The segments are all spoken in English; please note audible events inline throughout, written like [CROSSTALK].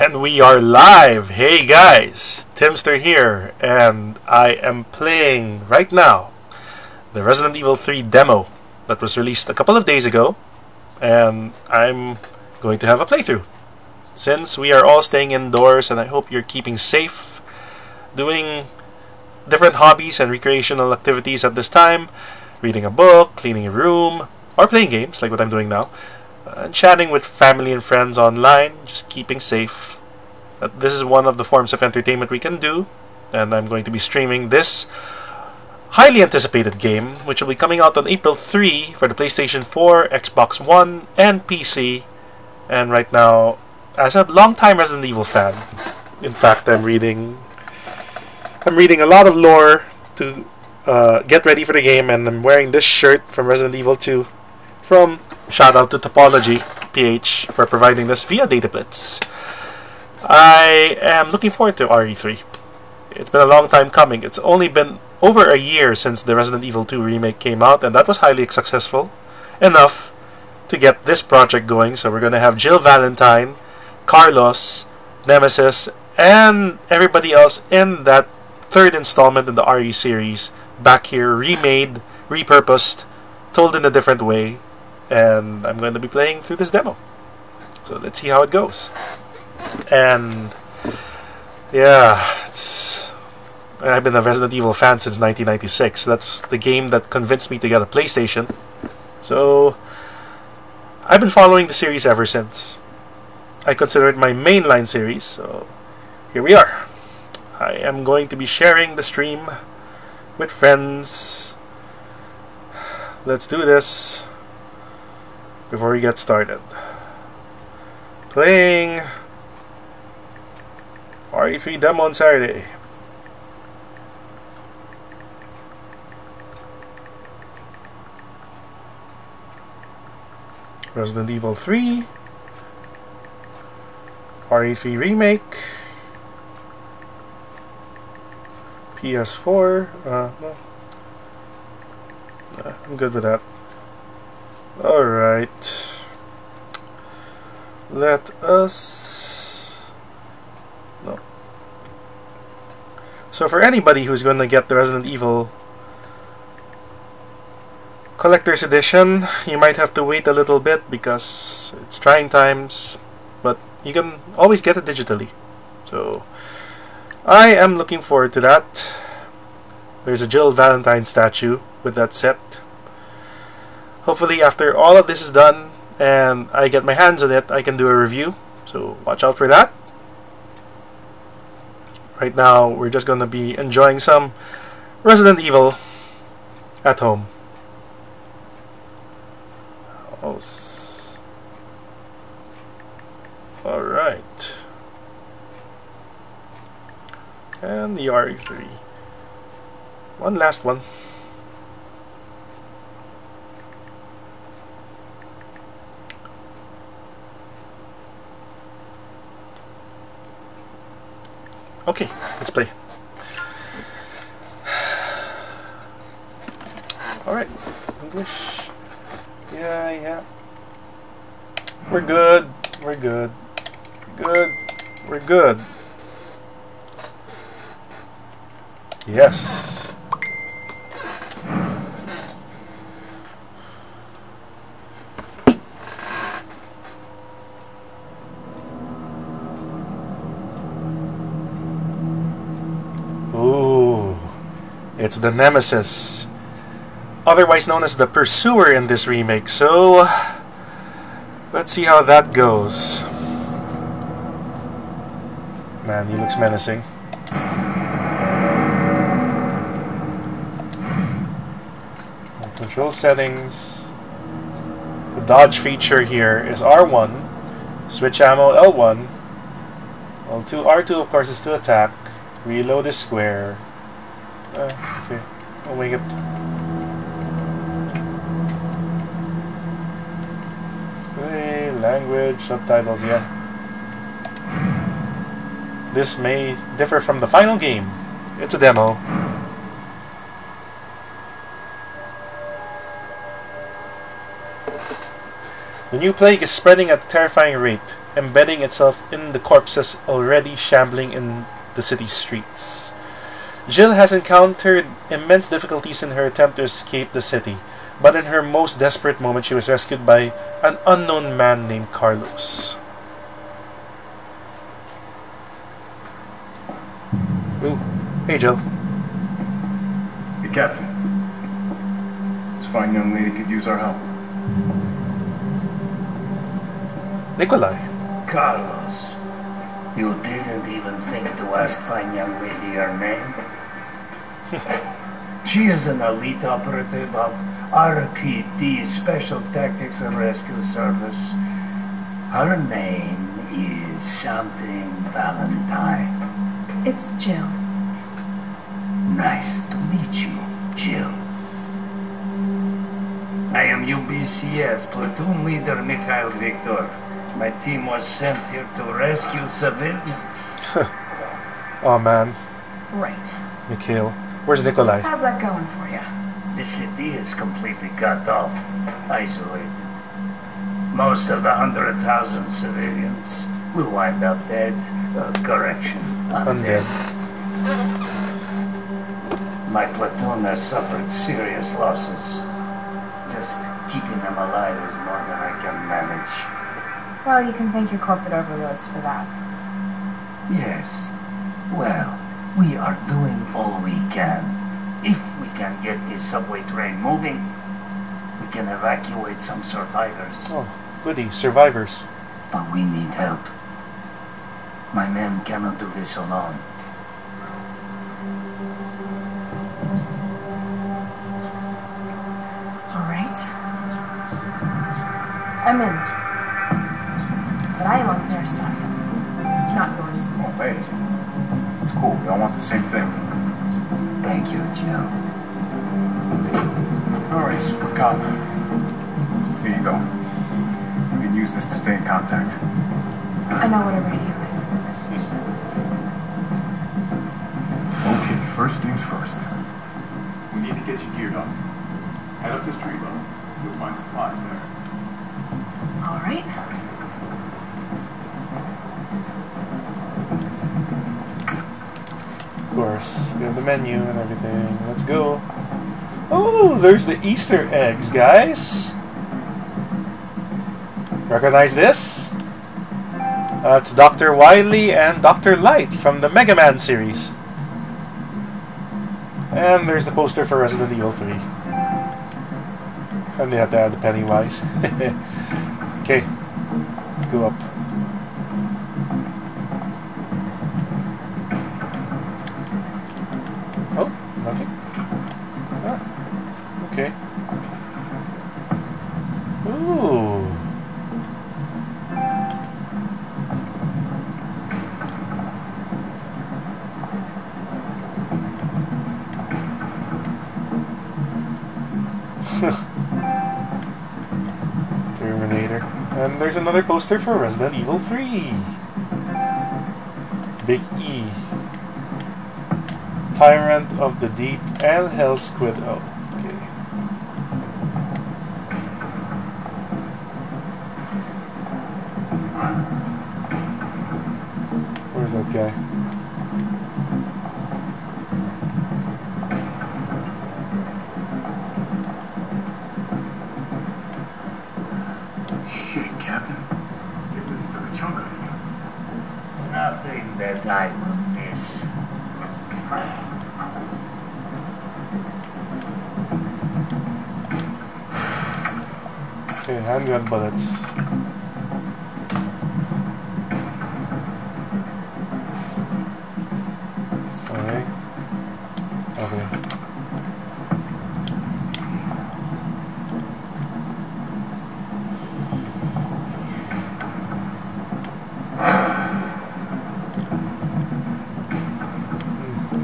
And we are live! Hey guys, Timzster here, and I am playing right now the Resident Evil 3 demo that was released a couple of days ago, and I'm going to have a playthrough. Since we are all staying indoors, and I hope you're keeping safe, doing different hobbies and recreational activities at this time, reading a book, cleaning a room, or playing games like what I'm doing now, and chatting with family and friends online, just keeping safe. Uh, this is one of the forms of entertainment we can do, and I'm going to be streaming this highly anticipated game, which will be coming out on April 3 for the PlayStation 4, Xbox One, and PC. And right now, as a long-time Resident Evil fan, in fact, I'm reading I'm reading a lot of lore to uh, get ready for the game, and I'm wearing this shirt from Resident Evil 2 from shout out to Topology PH for providing this via DataBlitz. I am looking forward to RE3. It's been a long time coming. It's only been over a year since the Resident Evil 2 remake came out, and that was highly successful. Enough to get this project going, so we're going to have Jill Valentine, Carlos, Nemesis, and everybody else in that third installment in the RE series back here, remade, repurposed, told in a different way, and I'm going to be playing through this demo. So let's see how it goes. And yeah, it's I've been a Resident Evil fan since 1996. That's the game that convinced me to get a PlayStation. So I've been following the series ever since. I consider it my mainline series, so here we are. I am going to be sharing the stream with friends. Let's do this before we get started. Playing RE3 demo on Saturday. Resident Evil 3 RE3 Remake PS4. Uh, I'm good with that. Alright. Let us... No. So for anybody who's going to get the Resident Evil Collector's Edition, you might have to wait a little bit because it's trying times, but you can always get it digitally. So I am looking forward to that. There's a Jill Valentine statue with that set. Hopefully after all of this is done and I get my hands on it, I can do a review. So watch out for that. Right now, we're just going to be enjoying some Resident Evil at home. Alright and the RE3. One last one. Okay, let's play. Alright, English. Yeah, yeah. We're good. We're good. Good. We're good. Yes. Ooh, the Nemesis, otherwise known as the Pursuer in this remake. So, let's see how that goes. Man, he looks menacing. control settings. The dodge feature here is R1. Switch ammo L1. L2, R2 of course is to attack. Reload is square. Eh, okay, I'll make. Display, language, subtitles, yeah. This may differ from the final game. It's a demo. The new plague is spreading at a terrifying rate. embedding itself in the corpses already shambling in the city streets. Jill has encountered immense difficulties in her attempt to escape the city, but in her most desperate moment, she was rescued by an unknown man named Carlos. Ooh, hey Jill. Hey, Captain. This fine young lady could use our help. Nikolai. Carlos, you didn't even think to ask fine young lady her name? She is an elite operative of RPD, Special Tactics and Rescue Service. Her name is something Valentine. It's Jill. Nice to meet you, Jill. I am UBCS Platoon Leader Mikhail Viktor. My team was sent here to rescue civilians. [LAUGHS] Oh man, Right. Mikhail. Where's Nikolai? How's that going for you? The city is completely cut off, isolated. Most of the hundred thousand civilians will wind up dead. Uh, correction, Undead. My platoon has suffered serious losses. Just keeping them alive is more than I can manage. Well, you can thank your corporate overlords for that. Yes. Well, we are doing all we can. If we can get this subway train moving, we can evacuate some survivors. Oh, goody, survivors. But we need help. My men cannot do this alone. All right. I'm in. But I am on their side, not yours. Oh, hey. It's cool. We all want the same thing. Thank you, Jill. All right, Super Cop. Here you go. You can use this to stay in contact. I know what a radio is. Okay, first things first. We need to get you geared up. Head up to street level. You'll find supplies there. All right. Course, we have the menu and everything. Let's go. Oh, there's the Easter eggs, guys. Recognize this? Uh, it's Dr. Wily and Dr. Light from the Mega Man series. And there's the poster for Resident Evil 3. And they have to add the Pennywise. [LAUGHS] okay, let's go up. Okay. Ooh. [LAUGHS] Terminator. And there's another poster for Resident Evil 3. Big E. Tyrant of the Deep and Hell Squid. Oh, okay. Okay. Okay.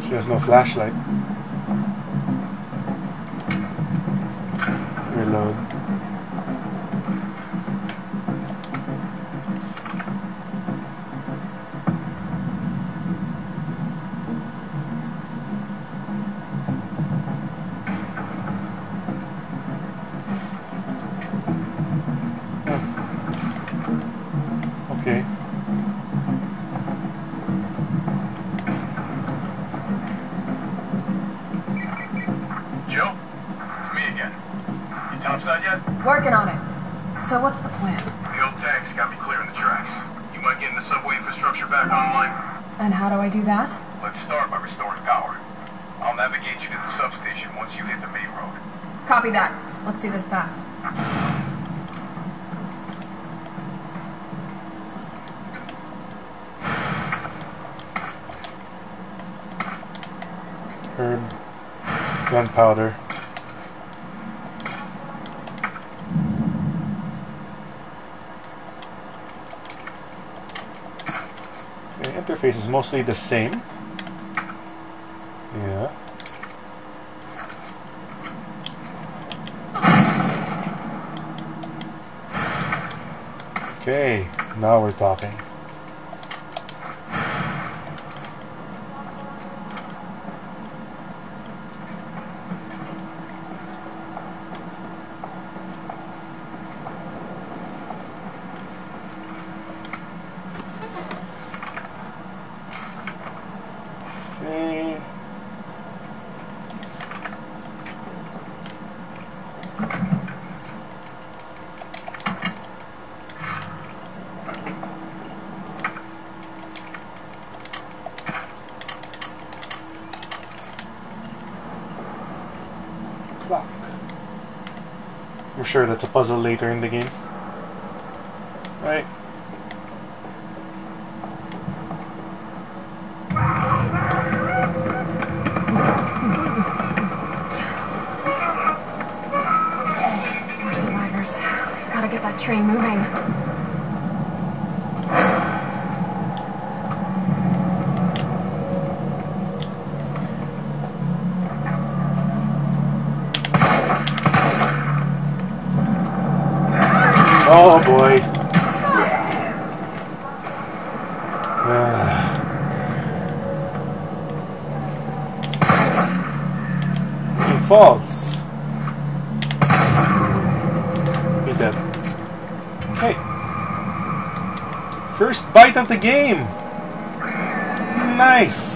She has no flashlight. Reload. Okay. Joe? It's me again. You topside yet? Working on it. So what's the plan? The old tanks got me clearing the tracks. You mind getting the subway infrastructure back online? And how do I do that? Let's start by restoring power. I'll navigate you to the substation once you hit the main road. Copy that. Let's do this fast. Herb. Gunpowder. Okay, interface is mostly the same. Yeah. Okay, now we're talking. Okay. Clock. I'm that's a puzzle later in the game. Right. More survivors. Gotta get that train moving. Oh boy. Ah. he falls. He's dead. Hey. First bite of the game. Nice.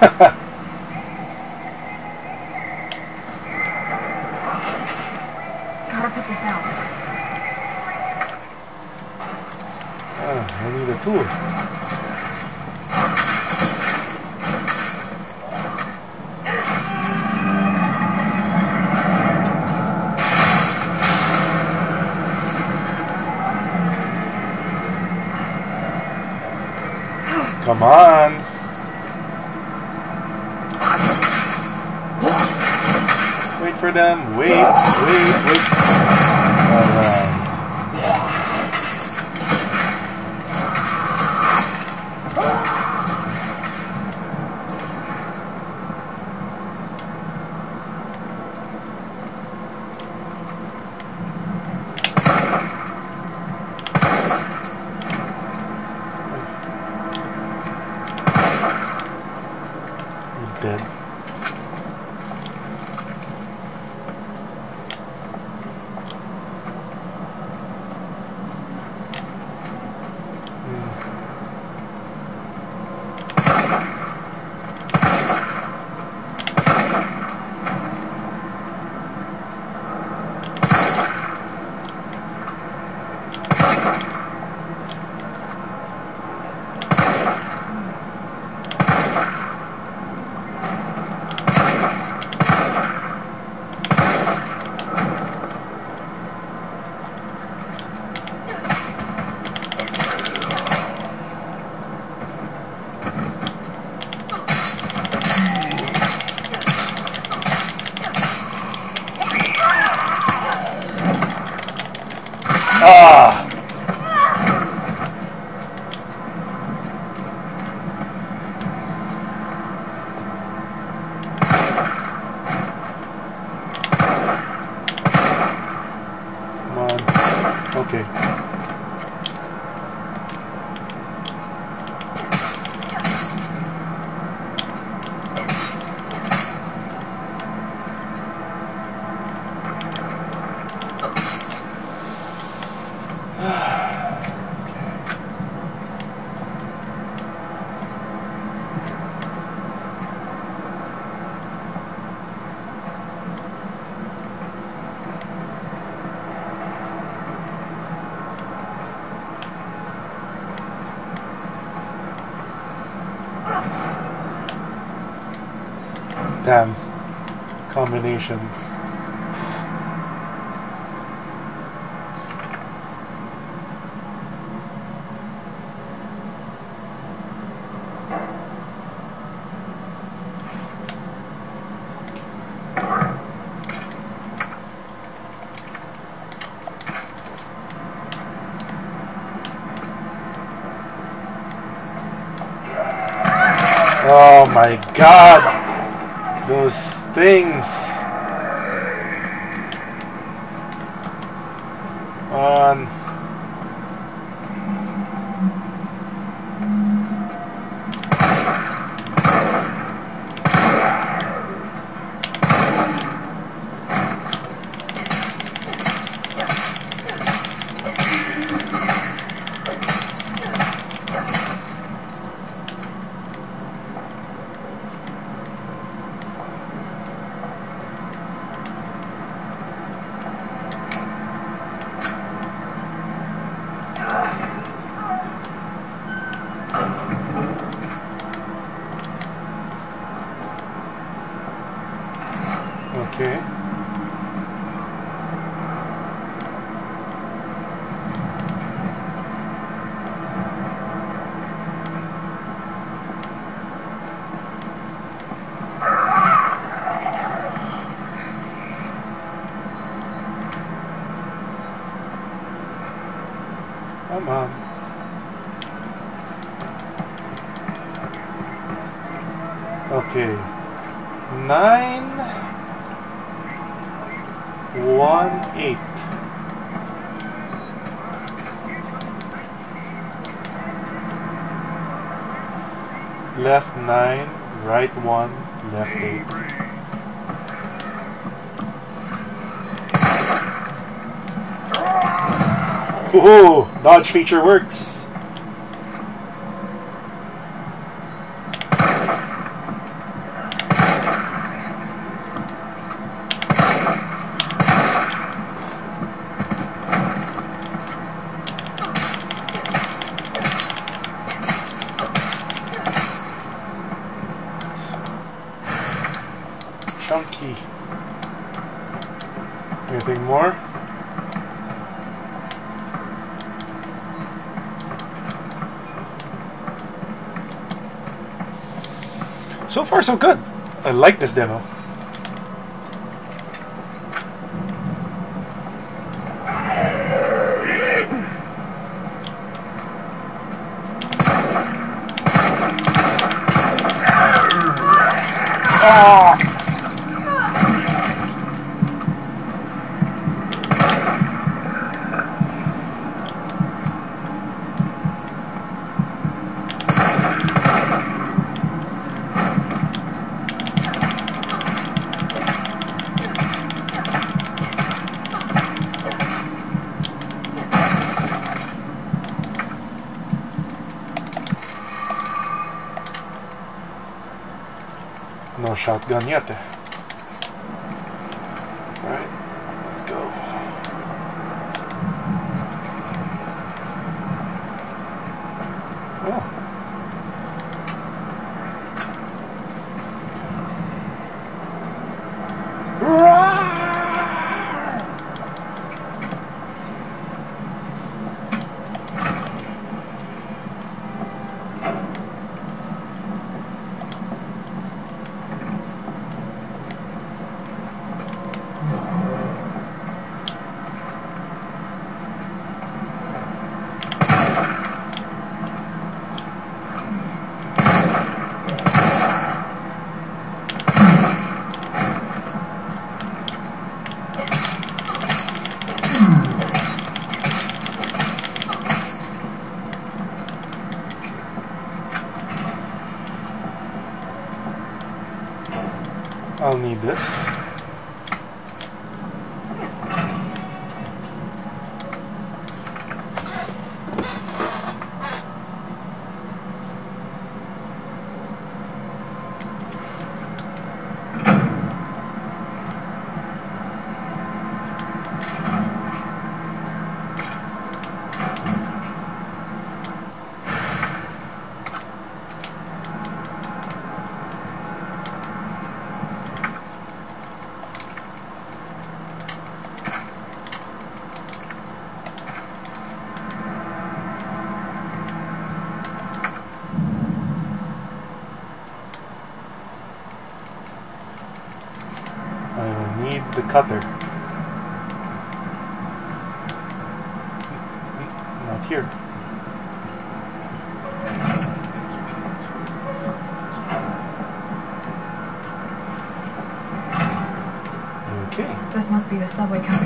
Gotta put this out. Ah, I need a tool. Come on. For them. Wait, wait, wait. My god! Those things! Dodge feature works. Chunky. Anything more? So far, so good. I like this demo. No shotgun yet. Alright, let's go. Oh. I'll need this. I will need the cutter. Not here. Okay. This must be the subway company's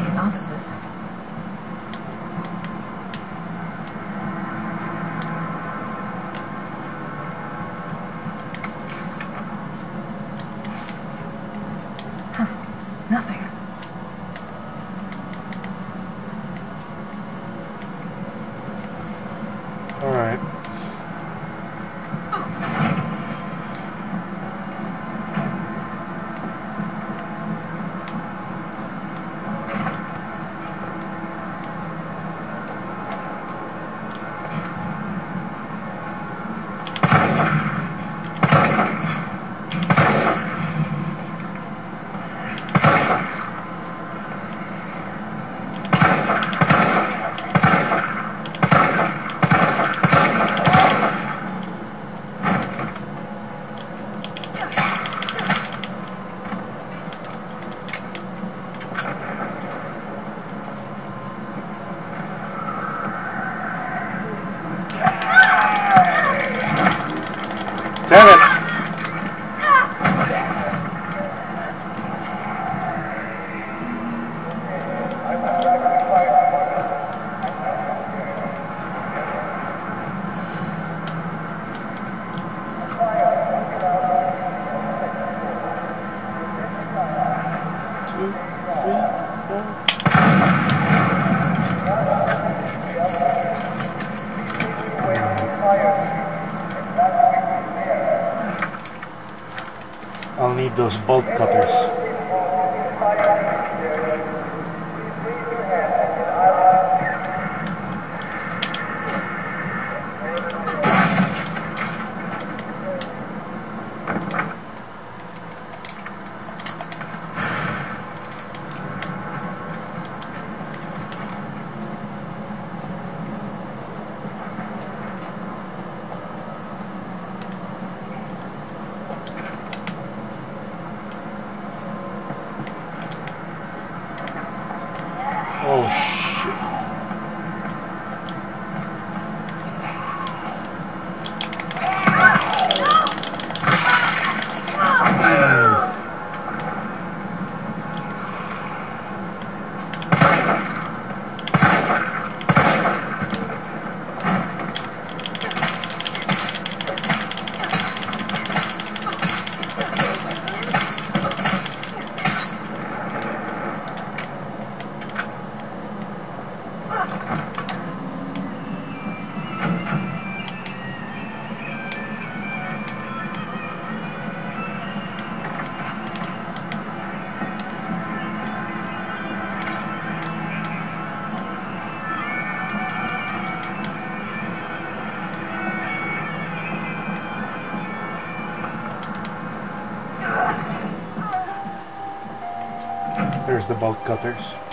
There's the bolt cutters.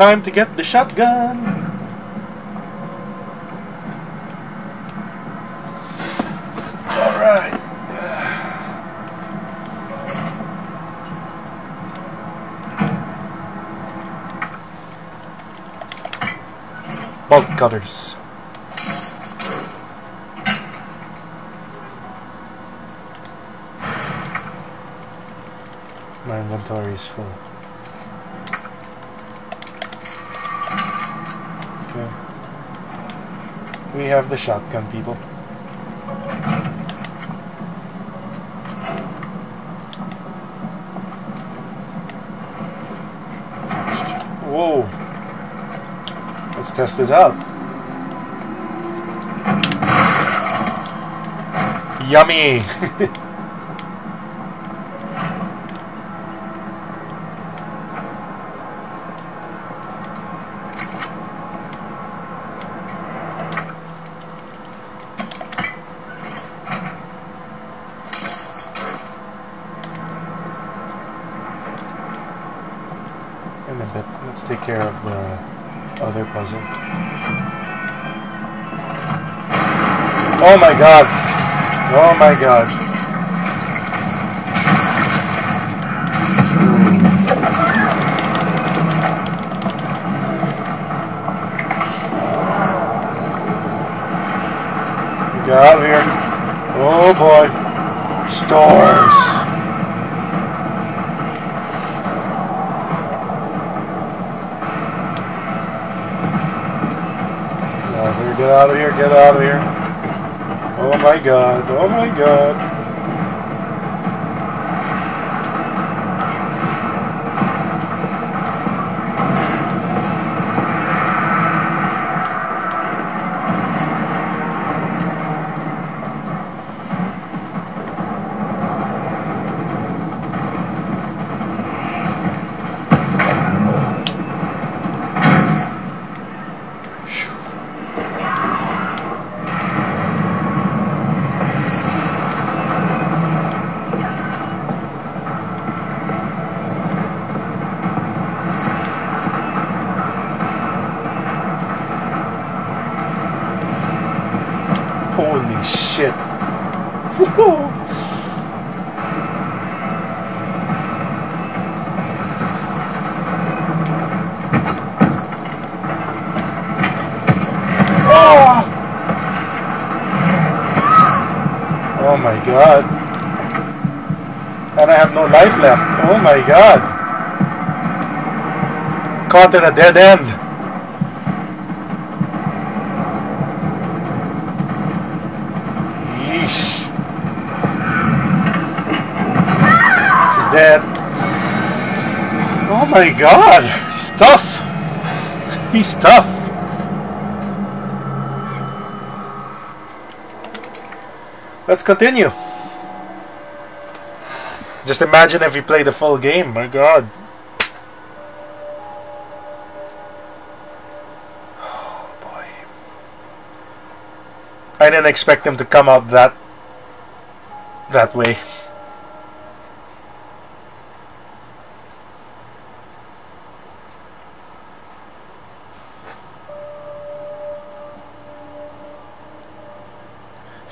Time to get the shotgun. All right. Bolt cutters. My inventory is full. Okay. We have the shotgun, people. Whoa. Let's test this out. Yummy! [LAUGHS] In a bit, let's take care of the other puzzle. Oh my god! Oh my god! Hmm. Get out of here. Oh boy. Stores. Out of here, get out of here, get out of here. Oh my god, oh my god. Shit. oh! oh my god. And I have no life left. Oh my god. Caught in a dead end. My god. He's tough. He's tough. Let's continue. Just imagine if we play the full game. My god. Oh boy. I didn't expect him to come out that that way.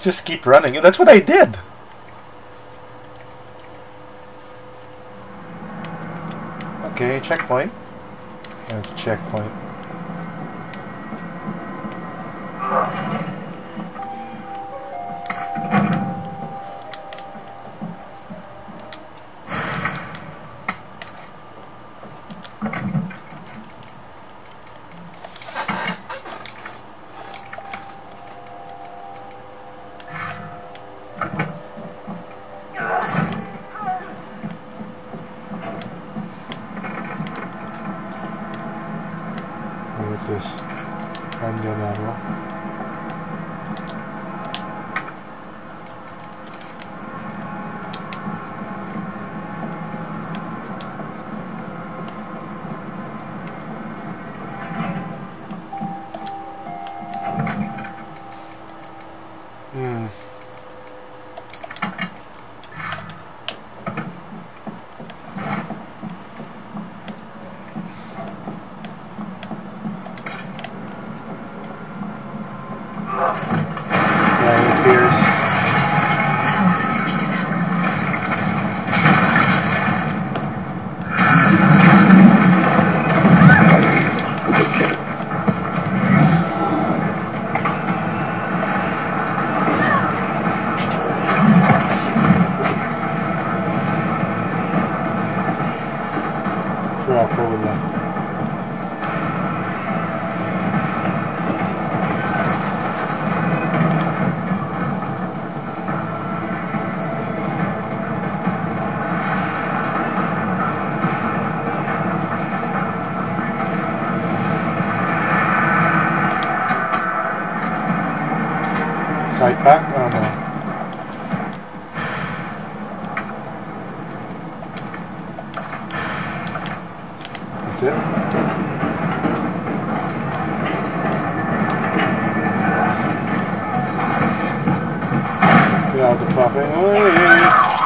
Just keep running. That's what I did. Okay, checkpoint. That's a checkpoint. That's it? Out the fucking way!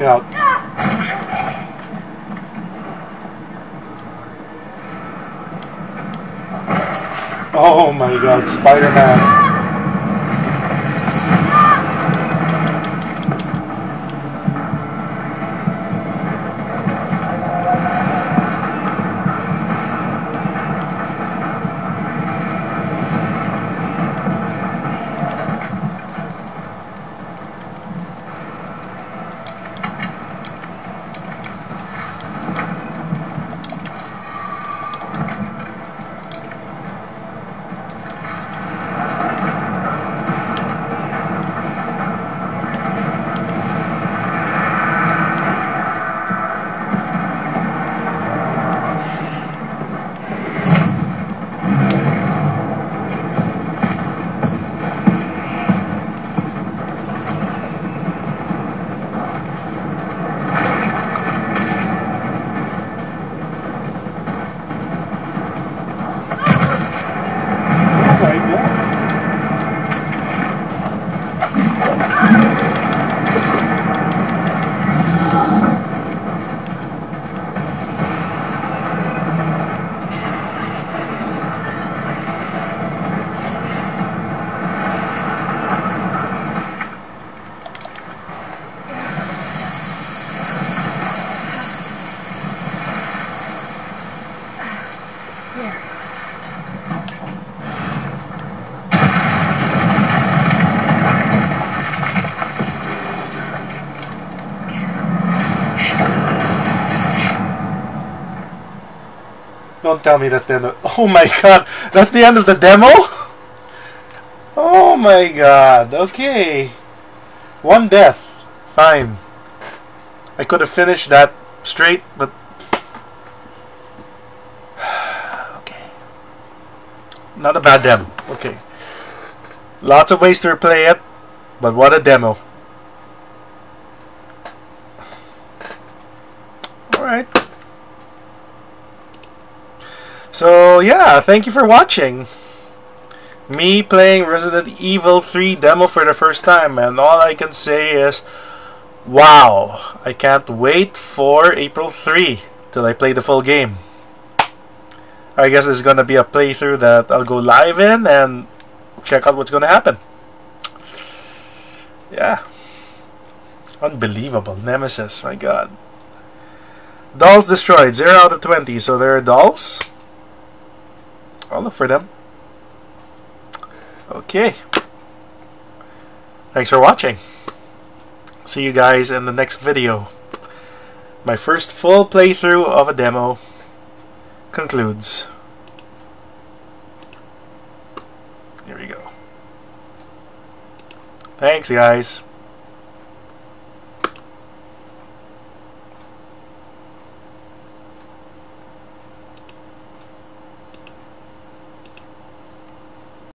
Get out. Oh my god, Spider-Man. Don't tell me that's the end of... [LAUGHS] Oh my god! That's the end of the demo? Oh my god! Okay. One death. Fine. I could have finished that straight, but... [SIGHS] okay. Not a bad demo. Okay. Lots of ways to replay it, but what a demo. Alright. So yeah, thank you for watching. Me playing Resident Evil 3 demo for the first time, and all I can say is, wow! I can't wait for April 3 till I play the full game. I guess is gonna be a playthrough that I'll go live in and check out what's gonna happen. Yeah. Unbelievable. Nemesis, my god. Dolls destroyed, 0 out of 20. So there are dolls. I'll look for them. Okay. Thanks for watching. See you guys in the next video. My first full playthrough of a demo concludes. Here we go. Thanks, guys.